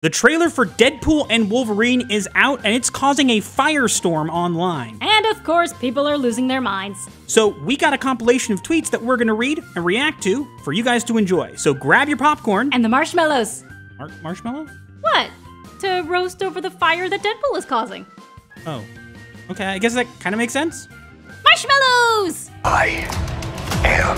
The trailer for Deadpool and Wolverine is out and it's causing a firestorm online. And of course, people are losing their minds. So, we got a compilation of tweets that we're gonna read and react to for you guys to enjoy. So, grab your popcorn. And the marshmallows. Mar- marshmallow? What? To roast over the fire that Deadpool is causing. Oh. Okay, I guess that kind of makes sense. Marshmallows! I am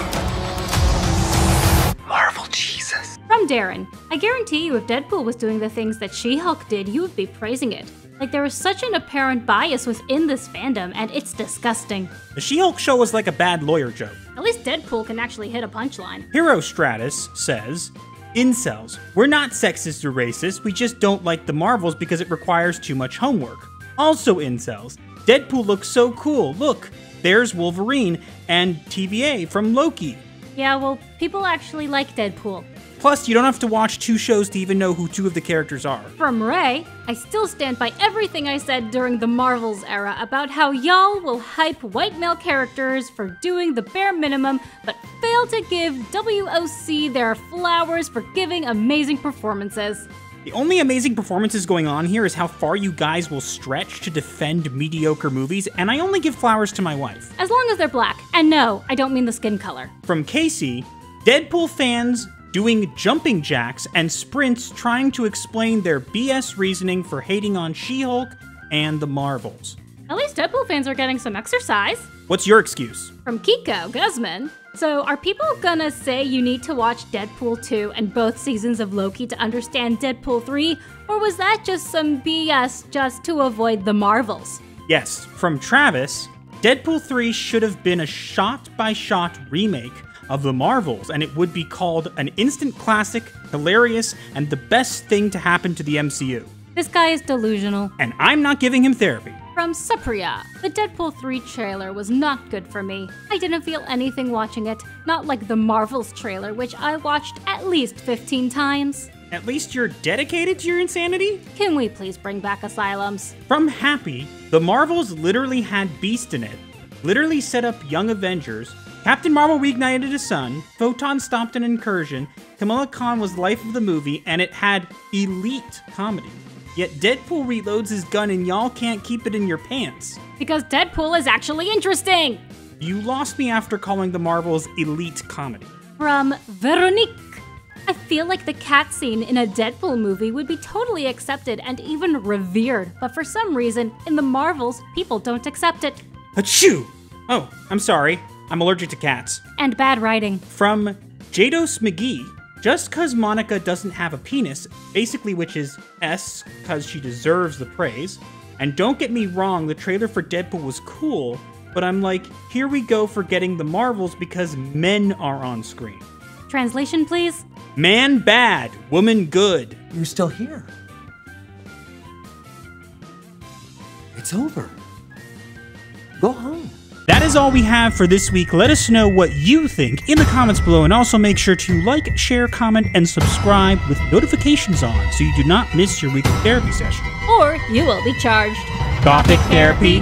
Marvel Jesus. From Darren. I guarantee you, if Deadpool was doing the things that She Hulk did, you would be praising it. Like, there is such an apparent bias within this fandom, and it's disgusting. The She Hulk show was like a bad lawyer joke. At least Deadpool can actually hit a punchline. Hero Stratus says, Incels. We're not sexist or racist, we just don't like the Marvels because it requires too much homework. Also, incels. Deadpool looks so cool. Look, there's Wolverine and TVA from Loki. Yeah, well, people actually like Deadpool. Plus, you don't have to watch two shows to even know who two of the characters are. From Ray, I still stand by everything I said during the Marvels era about how y'all will hype white male characters for doing the bare minimum, but fail to give WOC their flowers for giving amazing performances. The only amazing performances going on here is how far you guys will stretch to defend mediocre movies, and I only give flowers to my wife. As long as they're black. And no, I don't mean the skin color. From Casey, Deadpool fans doing jumping jacks and sprints trying to explain their BS reasoning for hating on She Hulk and the Marvels. At least Deadpool fans are getting some exercise. What's your excuse? From Kiko Guzman. So, are people gonna say you need to watch Deadpool 2 and both seasons of Loki to understand Deadpool 3? Or was that just some BS just to avoid the Marvels? Yes, from Travis, Deadpool 3 should have been a shot by shot remake of the Marvels, and it would be called an instant classic, hilarious, and the best thing to happen to the MCU. This guy is delusional. And I'm not giving him therapy. From Supriya, the Deadpool 3 trailer was not good for me. I didn't feel anything watching it, not like the Marvels trailer, which I watched at least 15 times. At least you're dedicated to your insanity? Can we please bring back asylums? From Happy, the Marvels literally had Beast in it, literally set up Young Avengers, Captain Marvel reignited his son, Photon stopped an incursion, Kamala Khan was the life of the movie, and it had elite comedy. Yet Deadpool reloads his gun and y'all can't keep it in your pants. Because Deadpool is actually interesting! You lost me after calling the Marvels elite comedy. From Veronique. I feel like the cat scene in a Deadpool movie would be totally accepted and even revered, but for some reason, in the Marvels, people don't accept it. Achoo! Oh, I'm sorry. I'm allergic to cats. And bad writing. From Jados McGee. Just cause Monica doesn't have a penis, basically which is S, cause she deserves the praise. And don't get me wrong, the trailer for Deadpool was cool, but I'm like, here we go for getting the Marvels because men are on screen. Translation, please? Man bad, woman good. You're still here. It's over. Go home. That is all we have for this week. Let us know what you think in the comments below, and also make sure to like, share, comment, and subscribe with notifications on so you do not miss your weekly therapy session. Or you will be charged. Gothic Therapy